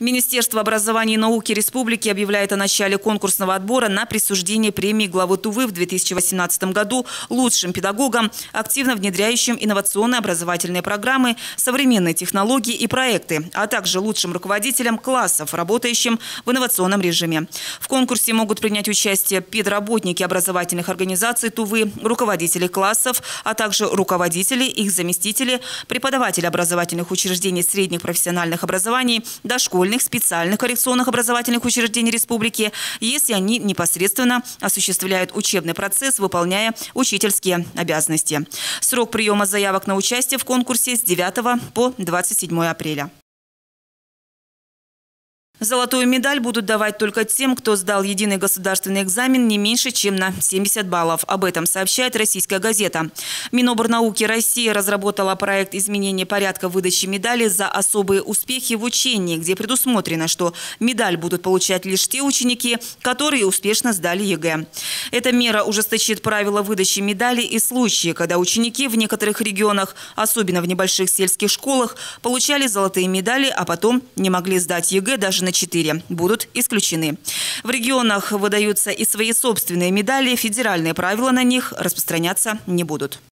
Министерство образования и науки Республики объявляет о начале конкурсного отбора на присуждение премии главы Тувы в 2018 году лучшим педагогам, активно внедряющим инновационные образовательные программы, современные технологии и проекты, а также лучшим руководителям классов, работающим в инновационном режиме. В конкурсе могут принять участие педработники образовательных организаций Тувы, руководители классов, а также руководители, их заместители, преподаватели образовательных учреждений средних профессиональных образований, дошкольных дошкольных специальных коррекционных образовательных учреждений республики, если они непосредственно осуществляют учебный процесс, выполняя учительские обязанности. Срок приема заявок на участие в конкурсе с 9 по 27 апреля. Золотую медаль будут давать только тем, кто сдал единый государственный экзамен не меньше, чем на 70 баллов. Об этом сообщает российская газета. Миноборнауки России разработала проект изменения порядка выдачи медали за особые успехи в учении, где предусмотрено, что медаль будут получать лишь те ученики, которые успешно сдали ЕГЭ. Эта мера ужесточит правила выдачи медалей и случаи, когда ученики в некоторых регионах, особенно в небольших сельских школах, получали золотые медали, а потом не могли сдать ЕГЭ даже на на 4 будут исключены. В регионах выдаются и свои собственные медали, федеральные правила на них распространяться не будут.